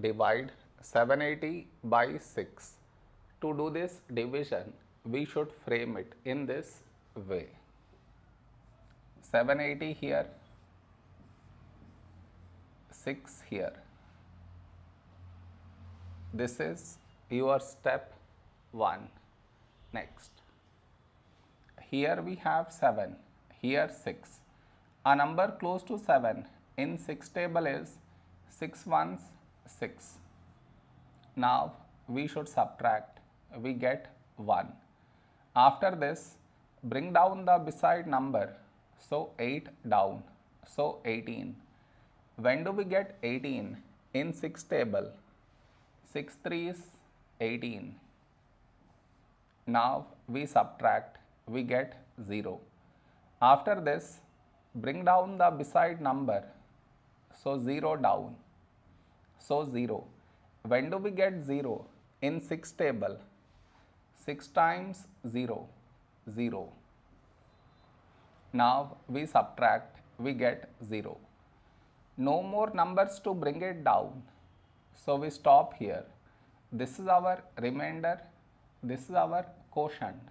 divide 780 by 6. To do this division, we should frame it in this way. 780 here, 6 here. This is your step 1. Next. Here we have 7, here 6. A number close to 7 in 6 table is 6 ones 6. Now we should subtract, we get 1. After this, bring down the beside number, so 8 down, so 18. When do we get 18 in 6 table? 6 3 is 18. Now we subtract, we get 0. After this, bring down the beside number, so 0 down, so 0. When do we get 0 in 6 table? 6 times 0, 0. Now we subtract, we get 0. No more numbers to bring it down. So we stop here. This is our remainder, this is our quotient.